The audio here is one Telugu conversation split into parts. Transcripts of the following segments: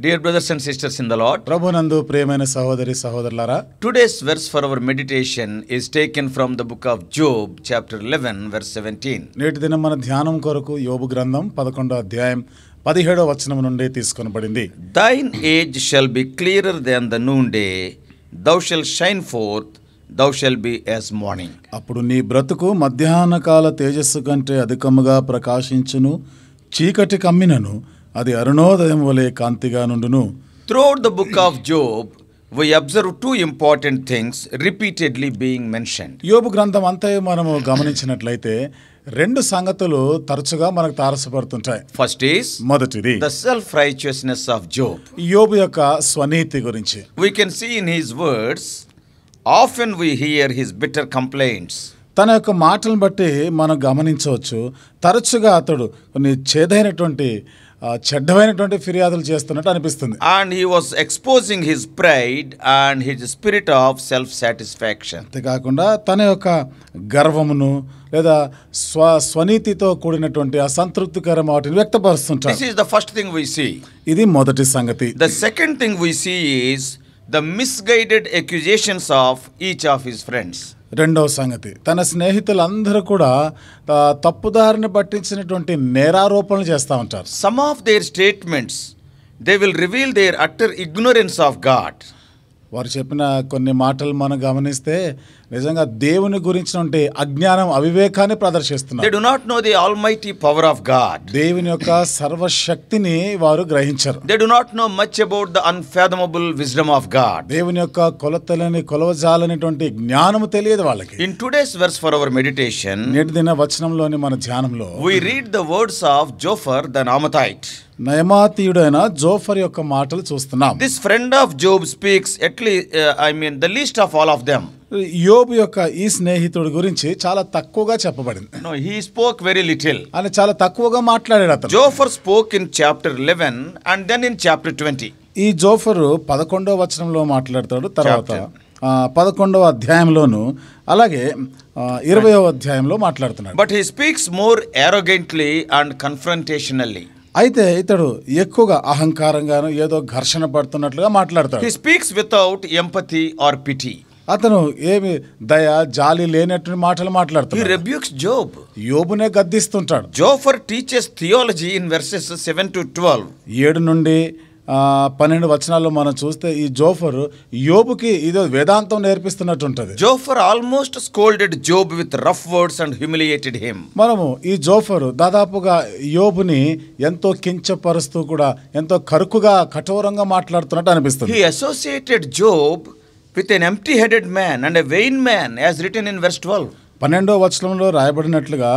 Dear brothers and sisters in the Lord ప్రభు నందు ప్రియమైన సహోదరి సహోదరులారా today's verse for our meditation is taken from the book of Job chapter eleven verse seventeen నేటి దినం మన ధ్యానం కొరకు యోబు గ్రంథం పదకొండో అధ్యాయం పదిహేడో వచనం నుండి తీసుకొనబడింది. Thine age shall be clearer than the noonday thou shall shine forth thou shall be as morning అప్పుడు నీ బ్రతుకు మధ్యాహ్న కాల తేజస్సు కంటే అధికముగా ప్రకాశించును చీకటి కమ్మినను అది అరుణోదయం వలె కాంతిగా నుండును Throughout the book of Job, we observe two important things repeatedly being mentioned. యోబు గ్రంథం అంతా మనము గమనించినట్లయితే రెండు సంగతులు తరచుగా మనకు తారసపడుతుంటాయి First is మొదటిది the self righteousness of Job. యోబు యొక్క స్వనీతి గురించి We can see in his words, often we hear his bitter complaints. తన యొక్క మాటలను బట్టి మనం గమనించవచ్చు తరచుగా అతడు కొన్ని చేదైనటువంటి చెడ్డమైనటువంటి ఫిర్యాదులు చేస్తున్నట్టు అనిపిస్తుంది. And he was exposing his pride and his spirit of self satisfaction అంతేకాకుండా తన యొక్క గర్వమును లేదా స్వ స్వనీతితో కూడినటువంటి అసంతృప్తికరం వాటిని వ్యక్తపరుస్తుంటారు. This the first thing we see ఇది మొదటి సంగతి. The second thing we see is the misguided accusations of each of his friends రెండవ సంగతి. తన స్నేహితులందరూ కూడా తప్పుదారిని పట్టించినటువంటి నేరారోపణలు చేస్తూ ఉంటారు. Some of their statements they will reveal their utter ignorance of God వారు చెప్పిన కొన్ని మాటలు మనం గమనిస్తే నిజంగా దేవుని గురించిన అజ్ఞానం అవివేకాన్ని ప్రదర్శిస్తున్నారు. They not know the all power of God దేవుని యొక్క సర్వశక్తిని వారు గ్రహించరు. They do not know much about the unfathomable wisdom of God దేవుని యొక్క కొలతలని కొలవజాలనేటువంటి జ్ఞానము తెలియదు వాళ్ళకి. In today's verse for our meditation నేటి దిన వచనంలోని మన ధ్యానంలో we read the words of Zophar the Naamathite నయమాతీయుడైన Zophar యొక్క మాటలు చూస్తున్నాం. This friend of Job speaks lastly I mean the least of all of them యోబు యొక్క ఈ స్నేహితుడి గురించి చాలా తక్కువగా చెప్పబడింది. నో స్పోక్ వెరీ లిటిల్ అని చాలా తక్కువగా మాట్లాడాడు Zophar spoke in chapter eleven and then in chapter twenty ఈ జోఫరు పదకొండవ వచనంలో మాట్లాడతాడు తర్వాత పదకొండవ అధ్యాయంలోను అలాగే ఇరవయో అధ్యాయంలో మాట్లాడుతున్నాడు. But he speaks more arrogantly and confrontationally అయితే ఇతడు ఎక్కువగా అహంకారంగాను ఏదో ఘర్షణ పడుతున్నట్లుగా మాట్లాడతాడు He speaks without empathy or pity. అతను ఏమి దయ జాలి లేనటువంటి మాటలు మాట్లాడుతాడు rebukes Job. యోబునే గద్దిస్తుంటాడు Jophar teaches theology in verses 7 to 12. ఏడు నుండి ఆ, పన్నెండు వచనాల్లో మనం చూస్తే ఈ జోఫర్ యోబుకి ఇదో వేదాంతం నేర్పిస్తున్నట్టు ఉంటది Zophar almost scolded Job with rough words and humiliated him. మనము ఈ జోఫర్ దాదాపుగా యోబుని ఎంతో కించపరుస్తూ కూడా ఎంతో కరుకుగా కఠోరంగా మాట్లాడుతున్నట్టు అనిపిస్తుంది. ఈ associated Job with an empty headed man and a vain man as written in west twelve పన్నెండో వచనంలో రాయబడినట్లుగా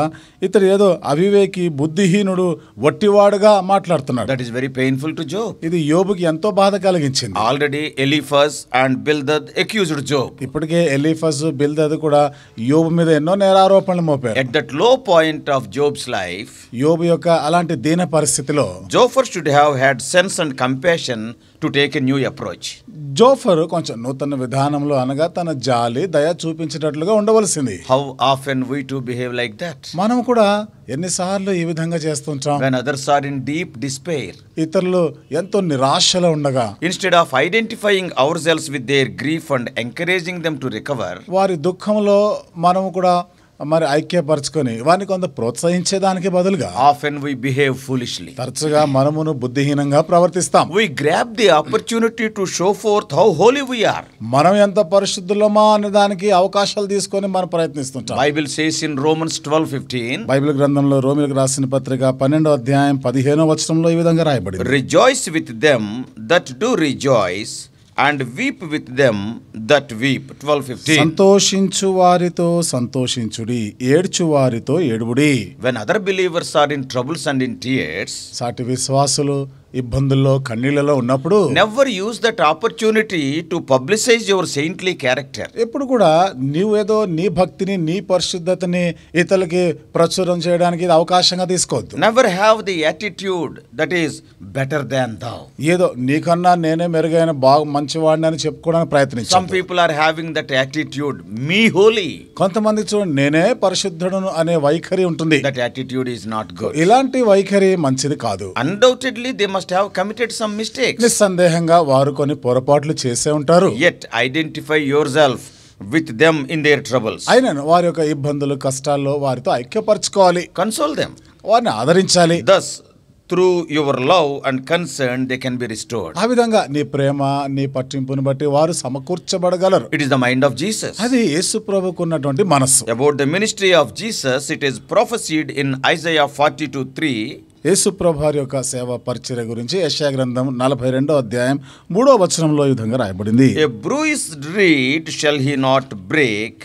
ఇతడు ఏదో అవివేకి బుద్ధిహీనుడు వట్టివాడుగా మాట్లాడుతున్నాడు. That is very painful to Job ఇది యోబుకి ఎంతో బాధ కలిగించింది. Already Eliphaz and Bildad accused Job ఇప్పటికే ఎలిఫస్ బిల్దద్ కూడా యోబు మీద ఎన్నో నేరారోపణలు మోపారు. ఎట్ దట్లో పాయింట్ ఆఫ్ జోబ్స్ లైఫ్ యోబు యొక్క అలాంటి దీన పరిస్థితిలో Zophar should have had sense and compassion to take a new approach Zophar కొంచెం నూతన విధానంలో అనగా తన జాలి దయ చూపించేటట్లుగా ఉండవలసింది. How often we to behave like that మనం కూడా ఎన్నిసార్లు ఈ విధంగా చేస్తుంటాం when others are in deep despair ఇతరులు ఎంతో నిరాశలో ఉండగా instead of identifying our selves with their grief and encouraging them to recover వారి దుఃఖంలో మనం కూడా మరి ఐక్యపరచుకొని వారిని కొంత ప్రోత్సహించేదానికి బదులుగా often we behave foolishly. తరచుగా మనమును బుద్ధిహీనంగా ప్రవర్తిస్తాం We grab the opportunity to show forth how holy we are. మనం ఎంత పరిశుద్ధులమా అనే దానికి అవకాశాలు తీసుకొని మనం ప్రయత్నిస్తుంటాం Bible says in Romans 12:15, Bible గ్రంథంలో రోమిలకు రాసిన పత్రిక పన్నెండో అధ్యాయం పదిహేనో వచనంలో ఈ విధంగా రాయబడింది Rejoice with them that do and weep with them that weep twelve fifty సంతోషించు వారితో సంతోషించుడి ఏడ్చు వారితో ఏడుబుడి when other believers are in troubles and in tears సాటి విశ్వాసులు ఇబ్బందుల్లో కన్నీళ్ళలో ఉన్నప్పుడు never use that opportunity to publicize your saintly character ఎప్పుడు కూడా నీవు నీ భక్తిని నీ పరిశుద్ధతని ఇతరులకి ప్రచురం చేయడానికి అవకాశంగా తీసుకోవద్దు. Never have the attitude that is better than thou ఏదో నీకన్నా నేనే మెరుగైన బాగా మంచివాడిని అని చెప్పుకోవడానికి ప్రయత్నించు some people are having that attitude me holy కొంతమంది చూడండి నేనే పరిశుద్ధుడను అనే వైఖరి ఉంటుంది. That attitude is not good ఇలాంటి వైఖరి మంచిది కాదు. Undoubtedly they must must have committed some mistakes. నిస్సందేహంగా వారు కొన్ని పొరపాట్లు చేసే ఉంటారు Yet identify yourself with them in their troubles. అయినను వారి యొక్క ఇబ్బందులు కష్టాల్లో వారితో ఐక్యపరచుకోవాలి Console them. వారిని ఆదరించాలి Thus, through your love and concern, they can be restored. ఆ విధంగా నీ ప్రేమ నీ పట్టింపుని బట్టి వారు సమకూర్చబడగలరు It is the mind of Jesus. అది యేసు ప్రభుకు ఉన్నటువంటి మనస్సు About the ministry of Jesus, it is prophesied in Isaiah 42 3. యేసు ప్రభు వారి యొక్క సేవ పరిచర్య గురించి యెషయా గ్రంథం నలభై రెండో అధ్యాయం మూడో వచనంలో ఈ విధంగా రాయబడింది A bruised reed shall he not break,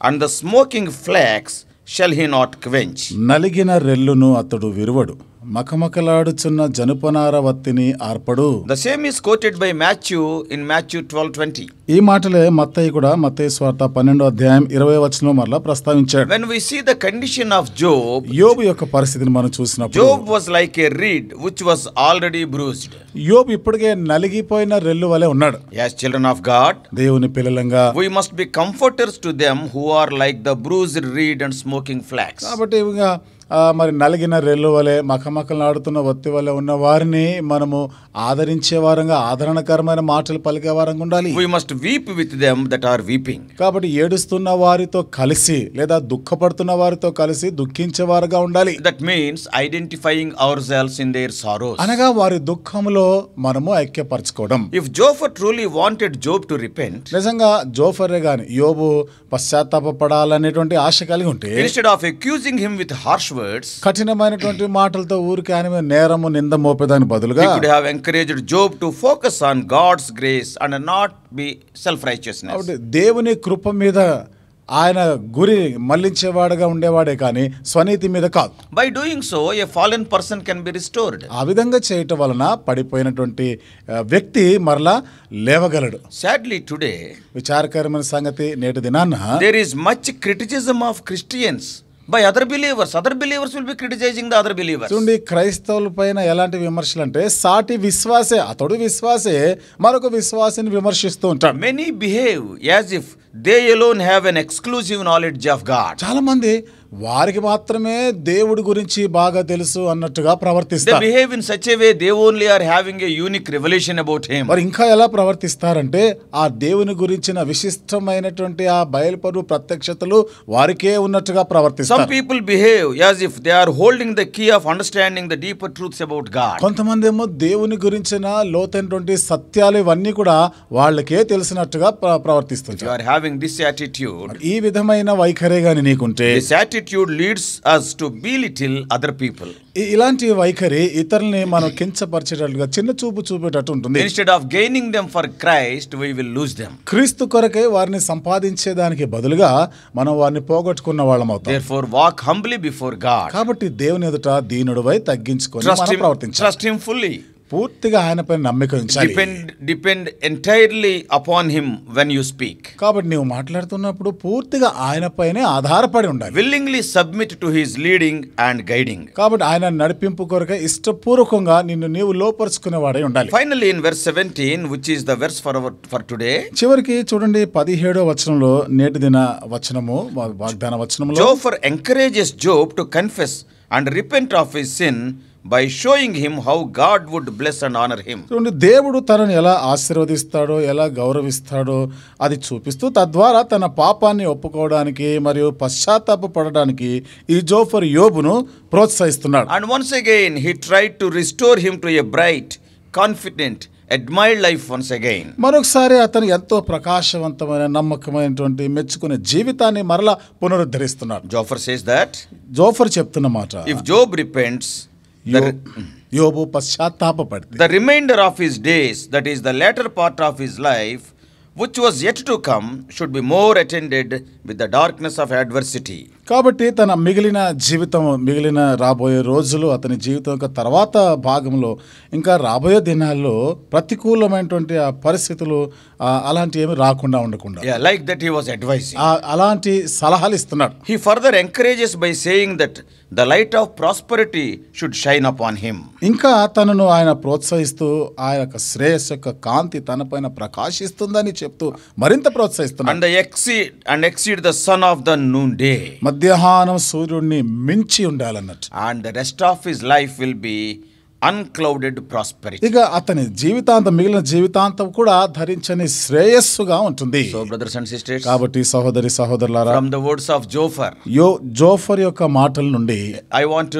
and the smoking flax shall he not quench. నలిగిన రెల్లును అతడు విరువడు మకమకలాడుచున్న జనపనార వత్తిని ఆర్పడు. The same is quoted by Matthew in Matthew twelve twenty ఈ మాటలే మత్తయ్య కూడా మత్తయ్య స్వార్త పన్నెండో అధ్యాయం ఇరవై వచనం మరలా ప్రస్తావించాడు. When we see the condition of Job యోబ్ యొక్క పరిస్థితిని మనం చూసిన Job was like a reed which was already bruised యోబ్ ఇప్పటికే నలిగిపోయిన రెల్లు వలె ఉన్నాడు. యాస్ చిల్డ్రన్ ఆఫ్ గాడ్ దేవుని పిల్లలంగా we must be comforters to them who are like the bruised reed and smoking flax కాబట్టి ఇవిగా మరి నలిగిన రెల్లు వలె మకమకలాడుతున్న వత్తి వలె ఉన్న వారిని మనము ఆదరించే వారంగా ఆదరణకరమైన మాటలు పలికే వారంగా ఉండాలి We must weep with them that are weeping. కాబట్టి ఏడుస్తున్న వారితో కలిసి లేదా దుఃఖపడుతున్న వారితో కలిసి దుఃఖించే వారుగా ఉండాలి That means identifying ourselves in their sorrows. అనగా వారి దుఃఖంలో మనము ఐక్యపరచుకోవడం If Jophar truly wanted Job to repent, నిజంగా జోఫరే గాని యోబు పశ్చాత్తాపడాలనేటువంటి ఆశ కలిగి ఉంటే instead of accusing him with harsh words కఠినమైనటువంటి మాటలతో ఊరికి ఆయన నేరము నింద మోపేదానికి బదులుగా would have encouraged Job to focus on God's grace and not be self righteousness కాబట్టి దేవుని కృప మీద ఆయన గురి మళ్ళించేవాడుగా ఉండేవాడే కానీ స్వనీతి మీద కాదు. By doing so a fallen person can be restored ఆ విధంగా చేయటం వలన పడిపోయినటువంటి వ్యక్తి మరలా లేవగలడు. సాడ్లీ టుడే విచారకరమైన సంగతి నేటి దినాన there is much criticism of Christians by other believers other believers will be criticising the other believers చూడండి క్రైస్తవుల పైన ఎలాంటి విమర్శలు అంటే సాటి విశ్వాసే అతడు విశ్వాసే మరొక విశ్వాసిని విమర్శిస్తూ ఉంటాడు. Many behave as if they alone have an exclusive knowledge of God చాలా మంది వారికి మాత్రమే దేవుడి గురించి బాగా తెలుసు అన్నట్టుగా ప్రవర్తిస్తారు. Behave in such they've only are having unique revolution about him మరి ఇంకా ఎలా ప్రవర్తిస్తారంటే ఆ దేవుని గురించిన విశిష్టమైనటువంటి ఆ బయలుపరు ప్రత్యక్షతలు వారికే ఉన్నట్టుగా ప్రవర్తిస్తారు. People behave as if they are holding the key of understanding the deeper truths about కొంతమంది ఏమో దేవుని గురించిన లోతైనటువంటి సత్యాలు ఇవన్నీ కూడా వాళ్ళకే తెలిసినట్టుగా ప్రవర్తిస్తుంది హావింగ్ దిస్ ఈ విధమైన వైఖరే గాని నీకుంటే this attitude leads us to belittle other people ఇలాంటి వైఖరి ఇతరుల్ని మనం కించపరిచేటట్లుగా చిన్న చూపు చూపేటట్టు ఉంటుంది. Instead of gaining them for Christ we will lose them క్రీస్తు కొరకే వారిని సంపాదించేదానికి బదులుగా మనం వారిని పోగొట్టుకున్న వాళ్ళం అవుతాం. Therefore walk humbly before God కాబట్టి దేవుని ఎదుట దీనుడివై తగ్గించుకొని ట్రస్ట్ హిమ్ ఫుల్లీ పూర్తిగా ఆయనపై నమ్మకం depend depend entirely upon him when you speak కాబట్టి నువ్వు మాట్లాడుతున్నప్పుడు పూర్తిగా ఆయనపైనే ఆధారపడి ఉండాలి. Willingly submit to his leading and guiding కాబట్టి ఆయన నడిపింపు కొరకు ఇష్టపూర్వకంగా నిన్ను నీవు లోపరుచుకునేవాడే ఉండాలి. Finally in verse seventeen which is the verse for our for today చివరికి చూడండి పదిహేడో వచనంలో నేటి దిన వచనము వాగ్దాన వచనంలో Zophar encourages Job to confess and repent of ఈ sin by showing him how God would bless and honor him. చూడండి దేవుడు తనను ఎలా ఆశీర్వదిస్తాడో ఎలా గౌరవిస్తాడో అది చూపిస్తూ తద్వారా తన పాపాన్ని ఒప్పుకోవడానికి మరియు పశ్చాత్తాపడడానికి ఈ జోఫర్ యోబును ప్రోత్సహిస్తున్నాడు And once again, he tried to restore him to a bright, confident, admired life once again. మరొకసారి అతను ఎంతో ప్రకాశవంతమైన నమ్మకమైనటువంటి మెచ్చుకునే జీవితాన్ని మరలా పునరుద్ధరిస్తున్నాడు Jophar says that జోఫర్ చెప్తున్న మాట if Job repents, The remainder of his days, that is, the latter part of his life, which was yet to come should be more attended with the darkness of adversity. కాబట్టి తన మిగిలిన జీవితం మిగిలిన రాబోయే రోజులు అతని జీవితం యొక్క తర్వాత భాగంలో ఇంకా రాబోయే దినాల్లో ప్రతికూలమైనటువంటి ఆ పరిస్థితులు ఆ, అలాంటి ఏమి రాకుండా ఉండకుండా that he was advising. ఆ- అలాంటి సలహాలు ఇస్తున్నాడు He further encourages by saying that the light of prosperity should shine upon him. ఇంకా తనను ఆయన ప్రోత్సహిస్తూ ఆయన యొక్క శ్రేయస్సు యొక్క కాంతి తనపైన ప్రకాశిస్తుందని చెప్తూ మరింత ప్రోత్సహిస్తున్నాడు And the exceed and exceed the sun of the noonday. మధ్యాహ్నం సూర్యుడిని మించి ఉండాలన్నట్టు. And rest of his life will be unclouded prosperity ఇక అతని జీవితాంతం మిగిలిన జీవితాంతం కూడా ధరించని శ్రేయస్సుగా ఉంటుంది. సో బ్రదర్స్ అండ్ కాబట్టి సహోదరి సహోదరులారా from the words of Zophar యో జోఫర్ యొక్క మాటల నుండి I want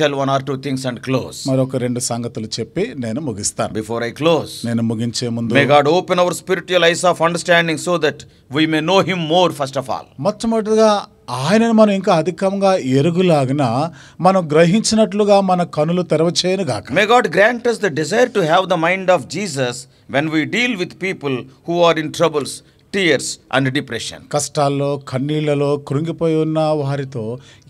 tell one or two things and close మరొక రెండు సంగతులు చెప్పి నేను ముగిస్తాను. బిఫోర్ ఐ క్లోజ్ నేను ముగించే ముందు open our spiritual eyes of understanding so that we may know him more first of all మొట్టమొదటిగా ఆయనను మనం ఇంకా అధికంగా ఎరుగులాగిన మనం గ్రహించినట్లుగా మన కనులు తెరవచేయను గాక. May God grant the desire to have the mind of Jesus when we deal with people who are in troubles tears, and depression. కష్టాల్లో కన్నీళ్ళలో కృంగిపోయి ఉన్న వారితో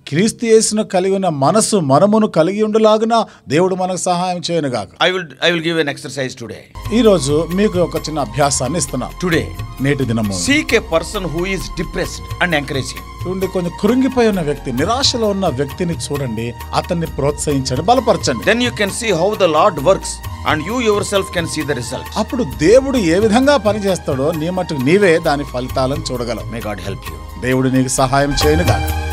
క్రీస్తు యేసును కలిగి ఉన్న మనసు మనమును కలిగి ఉండలాగున దేవుడు మనకు సహాయం చేయను గాక I will, I will give an exercise today. ఈరోజు మీకు ఒక చిన్న అభ్యాసాన్ని ఇస్తున్నా Today, నేటి దినము a person who is depressed and encourage him. చూడండి కొంచెం కృంగిపోయి ఉన్న వ్యక్తి నిరాశలో ఉన్న వ్యక్తిని చూడండి అతన్ని ప్రోత్సహించండి బలపరచండి Then you can see how the Lord works and you yourself can see the results. అప్పుడు దేవుడు ఏ విధంగా పనిచేస్తాడో నీ మటుకు నీవే దాని ఫలితాలను చూడగలవు May God help you. దేవుడు నీకు సహాయం చేయను గాక